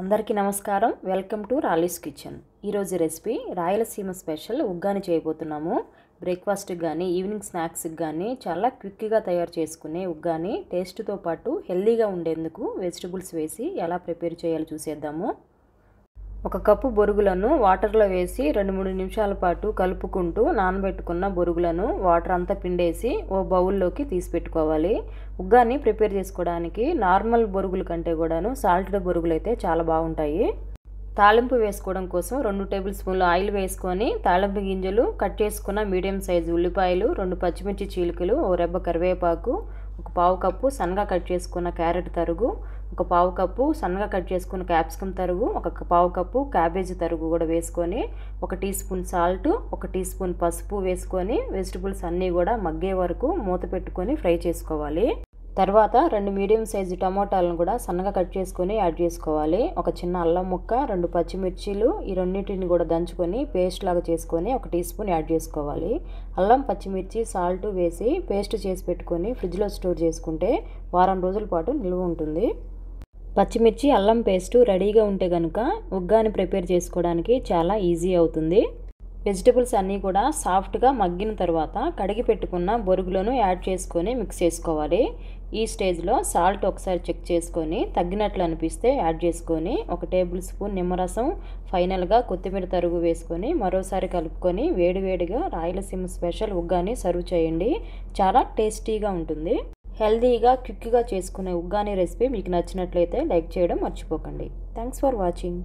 అందరికీ నమస్కారం. Welcome to Rali's kitchen. ఈరోజు రెసిపీ రాయలసీమ స్పెషల్ ఉగ్గాని చేయబోతున్నాము. బ్రేక్ఫాస్ట్కి కానీ ఈవినింగ్ స్నాక్స్కి కానీ చాలా క్విక్గా తయారు చేసుకునే ఉగ్గాని టేస్ట్తో పాటు హెల్దీగా ఉండేందుకు వెజిటబుల్స్ వేసి ఎలా ప్రిపేర్ చేయాలో చూసేద్దాము. ఒక కప్పు బొరుగులను వాటర్లో వేసి రెండు మూడు నిమిషాల పాటు కలుపుకుంటూ నానబెట్టుకున్న బొరుగులను వాటర్ అంతా పిండేసి ఓ బౌల్లోకి తీసి పెట్టుకోవాలి. ఉగ్గాన్ని ప్రిపేర్ చేసుకోవడానికి నార్మల్ బొరుగుల కంటే కూడాను సాల్టెడ్ బొరుగులు అయితే చాలా బాగుంటాయి. తాలింపు వేసుకోవడం కోసం రెండు టేబుల్ స్పూన్లు ఆయిల్ వేసుకొని తాలింపు గింజలు కట్ చేసుకున్న మీడియం సైజు ఉల్లిపాయలు రెండు పచ్చిమిర్చి చీలికలు ఓ రెబ్బ కరివేపాకు పావు కప్పు సన్నగా కట్ చేసుకున్న క్యారెట్ తరుగు ఒక పావు కప్పు సన్నగా కట్ చేసుకున్న క్యాప్సికమ్ తరుగు ఒక పావు కప్పు క్యాబేజీ తరుగు కూడా వేసుకొని ఒక టీ స్పూన్ సాల్ట్ ఒక టీ స్పూన్ పసుపు వేసుకొని వెజిటబుల్స్ అన్నీ కూడా మగ్గే వరకు మూత పెట్టుకొని ఫ్రై చేసుకోవాలి. తర్వాత రెండు మీడియం సైజు టమోటాలను కూడా సన్నగా కట్ చేసుకొని యాడ్ చేసుకోవాలి. ఒక చిన్న అల్లం ముక్క రెండు పచ్చిమిర్చీలు ఈ రెండింటిని కూడా దంచుకొని పేస్ట్ లాగా చేసుకొని ఒక టీ స్పూన్ యాడ్ చేసుకోవాలి. అల్లం పచ్చిమిర్చి సాల్ట్ వేసి పేస్ట్ చేసి పెట్టుకొని ఫ్రిడ్జ్లో స్టోర్ చేసుకుంటే వారం రోజుల పాటు నిల్వ ఉంటుంది. పచ్చిమిర్చి అల్లం పేస్టు రెడీగా ఉంటే కనుక ఉగ్గాని ప్రిపేర్ చేసుకోవడానికి చాలా ఈజీ అవుతుంది. వెజిటబుల్స్ అన్నీ కూడా సాఫ్ట్గా మగ్గిన తర్వాత కడిగి పెట్టుకున్న బొరుగులను యాడ్ చేసుకొని మిక్స్ చేసుకోవాలి. ఈ స్టేజ్లో సాల్ట్ ఒకసారి చెక్ చేసుకొని తగ్గినట్లు అనిపిస్తే యాడ్ చేసుకొని ఒక టేబుల్ స్పూన్ నిమ్మరసం ఫైనల్గా కొత్తిమీర తరుగు వేసుకొని మరోసారి కలుపుకొని వేడివేడిగా రాయలసీమ స్పెషల్ ఉగ్గాని సర్వ్ చేయండి. చాలా టేస్టీగా ఉంటుంది. హెల్తీగా క్విక్గా చేసుకునే ఉగ్గాని రెసిపీ మీకు నచ్చినట్లయితే లైక్ చేయడం మర్చిపోకండి. Thanks for watching.